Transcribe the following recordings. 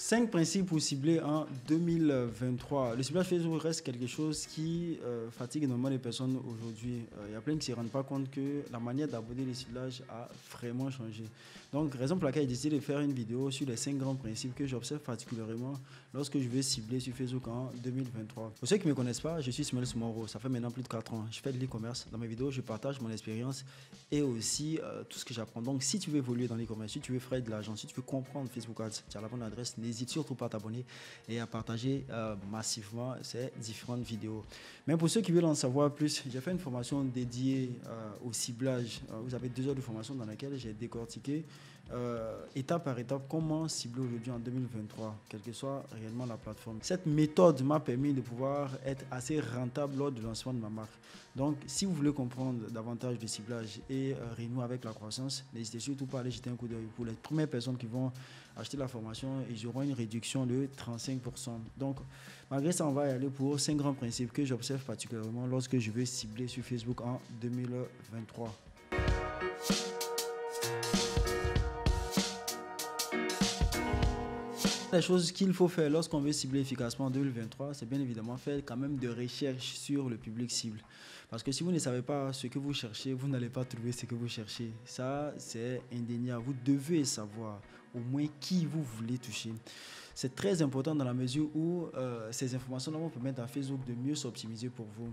Cinq principes pour cibler en 2023. Le ciblage Facebook reste quelque chose qui euh, fatigue énormément les personnes aujourd'hui. Euh, il y a plein qui ne se rendent pas compte que la manière d'aborder le ciblage a vraiment changé. Donc, raison pour laquelle j'ai décidé de faire une vidéo sur les cinq grands principes que j'observe particulièrement lorsque je vais cibler sur Facebook en 2023. Pour ceux qui ne me connaissent pas, je suis Smell Smoro. Ça fait maintenant plus de 4 ans. Je fais de l'e-commerce. Dans mes vidéos, je partage mon expérience et aussi euh, tout ce que j'apprends. Donc, si tu veux évoluer dans l'e-commerce, si tu veux faire de l'argent, si tu veux comprendre Facebook Ads, tu as la bonne adresse n'hésite surtout pas à t'abonner et à partager euh, massivement ces différentes vidéos. Mais pour ceux qui veulent en savoir plus, j'ai fait une formation dédiée euh, au ciblage. Euh, vous avez deux heures de formation dans laquelle j'ai décortiqué étape par étape comment cibler aujourd'hui en 2023, quelle que soit réellement la plateforme. Cette méthode m'a permis de pouvoir être assez rentable lors du lancement de ma marque. Donc, si vous voulez comprendre davantage de ciblage et renouer avec la croissance, n'hésitez surtout pas à aller jeter un coup d'œil. Pour les premières personnes qui vont acheter la formation, ils auront une réduction de 35%. Donc, malgré ça, on va y aller pour cinq grands principes que j'observe particulièrement lorsque je veux cibler sur Facebook en 2023. La chose qu'il faut faire lorsqu'on veut cibler efficacement en 2023, c'est bien évidemment faire quand même de recherches sur le public cible. Parce que si vous ne savez pas ce que vous cherchez, vous n'allez pas trouver ce que vous cherchez. Ça, c'est indéniable. Vous devez savoir moins qui vous voulez toucher. C'est très important dans la mesure où euh, ces informations vont permettre à Facebook de mieux s'optimiser pour vous.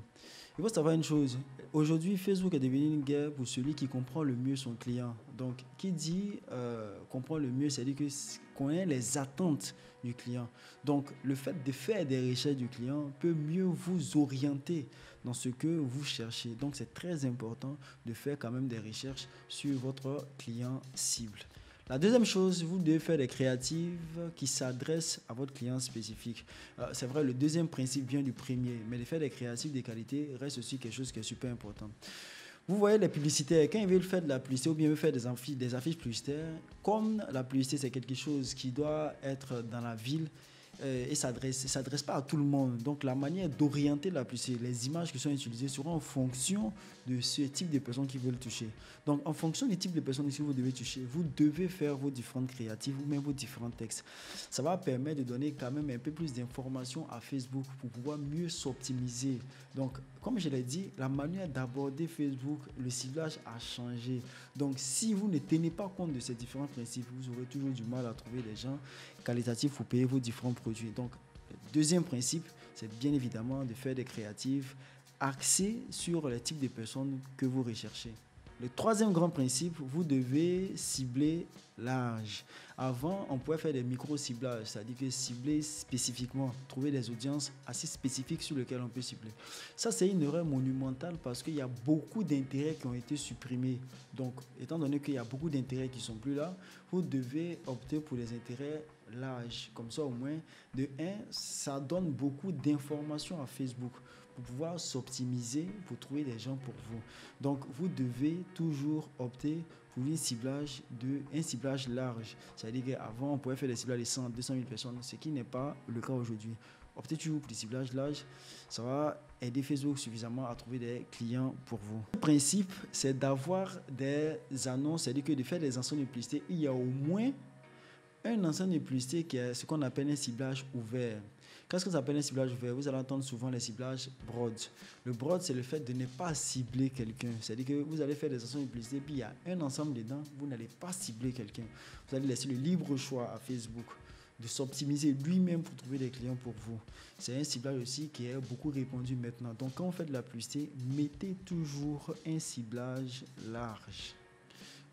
Il faut savoir une chose. Aujourd'hui, Facebook est devenu une guerre pour celui qui comprend le mieux son client. Donc, qui dit euh, comprend le mieux, c'est-à-dire que connaît les attentes du client. Donc, le fait de faire des recherches du client peut mieux vous orienter dans ce que vous cherchez. Donc, c'est très important de faire quand même des recherches sur votre client cible. La deuxième chose, vous devez faire des créatives qui s'adressent à votre client spécifique. Euh, c'est vrai, le deuxième principe vient du premier, mais de faire des créatives de qualité reste aussi quelque chose qui est super important. Vous voyez les publicitaires, quand ils veulent faire de la publicité ou bien veulent faire des, des affiches publicitaires, comme la publicité c'est quelque chose qui doit être dans la ville, euh, et s'adresse s'adresse pas à tout le monde. Donc la manière d'orienter la publicité, les images qui sont utilisées seront en fonction de ce type de personnes qui veulent toucher. Donc en fonction du type de personnes que vous devez toucher, vous devez faire vos différentes créatives ou même vos différents textes. Ça va permettre de donner quand même un peu plus d'informations à Facebook pour pouvoir mieux s'optimiser. Donc comme je l'ai dit, la manière d'aborder Facebook, le ciblage a changé. Donc si vous ne tenez pas compte de ces différents principes, vous aurez toujours du mal à trouver des gens qualitatifs pour payer vos différents produits. Donc le deuxième principe, c'est bien évidemment de faire des créatives axées sur les types de personnes que vous recherchez. Le troisième grand principe, vous devez cibler large. Avant, on pouvait faire des micro-ciblages, c'est-à-dire cibler spécifiquement, trouver des audiences assez spécifiques sur lesquelles on peut cibler. Ça, c'est une erreur monumentale parce qu'il y a beaucoup d'intérêts qui ont été supprimés. Donc, étant donné qu'il y a beaucoup d'intérêts qui ne sont plus là, vous devez opter pour les intérêts larges. Comme ça, au moins, de un, ça donne beaucoup d'informations à Facebook pour pouvoir s'optimiser, pour trouver des gens pour vous. Donc, vous devez toujours opter pour un ciblage, de, un ciblage large. C'est-à-dire qu'avant, on pouvait faire des ciblages de 100, 200 000 personnes, ce qui n'est pas le cas aujourd'hui. Optez toujours pour des ciblages larges. Ça va aider Facebook suffisamment à trouver des clients pour vous. Le principe, c'est d'avoir des annonces, c'est-à-dire que de faire des annonces de publicité, il y a au moins un ensemble de publicité qui est ce qu'on appelle un ciblage ouvert. Qu'est-ce que ça s'appelle un ciblage ouvert Vous allez entendre souvent les ciblages broad. Le broad, c'est le fait de ne pas cibler quelqu'un. C'est-à-dire que vous allez faire des actions de publicité, puis il y a un ensemble dedans, vous n'allez pas cibler quelqu'un. Vous allez laisser le libre choix à Facebook de s'optimiser lui-même pour trouver des clients pour vous. C'est un ciblage aussi qui est beaucoup répandu maintenant. Donc quand vous faites de la publicité, mettez toujours un ciblage large.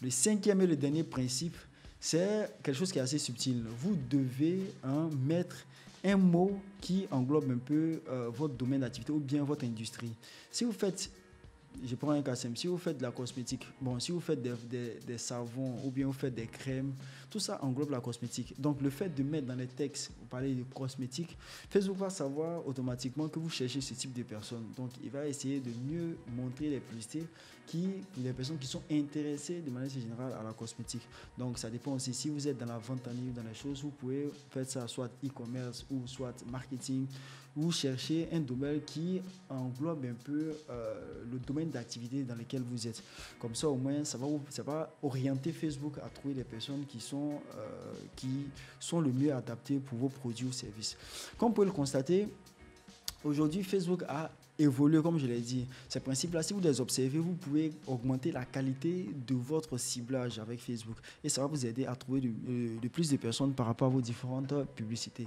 Le cinquième et le dernier principe, c'est quelque chose qui est assez subtil. Vous devez hein, mettre un mot qui englobe un peu euh, votre domaine d'activité ou bien votre industrie. Si vous faites je prends un cas simple. Si vous faites de la cosmétique, bon, si vous faites des, savons ou bien vous faites des crèmes, tout ça englobe la cosmétique. Donc, le fait de mettre dans les textes, vous parlez de cosmétique, Facebook va savoir automatiquement que vous cherchez ce type de personnes. Donc, il va essayer de mieux montrer les publicités qui, les personnes qui sont intéressées de manière générale à la cosmétique. Donc, ça dépend aussi. Si vous êtes dans la vente en ligne, dans les choses, vous pouvez faire ça soit e-commerce ou soit marketing ou chercher un domaine qui englobe un peu euh, le domaine d'activité dans lequel vous êtes. Comme ça, au moins, ça va, orienter Facebook à trouver des personnes qui sont sont, qui sont le mieux adaptés pour vos produits ou services. Comme vous pouvez le constater, aujourd'hui, Facebook a évolué, comme je l'ai dit. Ces principes-là, si vous les observez, vous pouvez augmenter la qualité de votre ciblage avec Facebook. Et ça va vous aider à trouver de, plus de personnes par rapport à vos différentes publicités.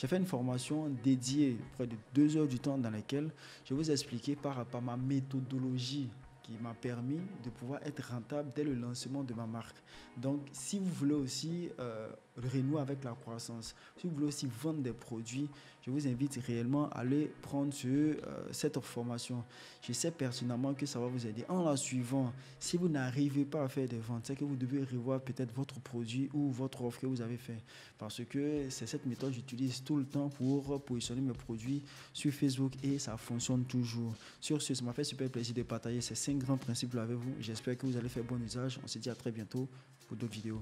J'ai fait une formation dédiée, près de deux heures du temps, dans laquelle je vous expliquer par à ma méthodologie qui m'a permis de pouvoir être rentable dès le lancement de ma marque. Donc, si vous voulez aussi euh, renouer avec la croissance, si vous voulez aussi vendre des produits, je vous invite réellement à aller prendre euh, cette formation. Je sais personnellement que ça va vous aider. En la suivant, si vous n'arrivez pas à faire des ventes, c'est que vous devez revoir peut-être votre produit ou votre offre que vous avez fait. Parce que c'est cette méthode que j'utilise tout le temps pour positionner mes produits sur Facebook et ça fonctionne toujours. Sur ce, ça m'a fait super plaisir de partager ces cinq grands principes avec vous. J'espère que vous allez faire bon usage. On se dit à très bientôt pour d'autres vidéos.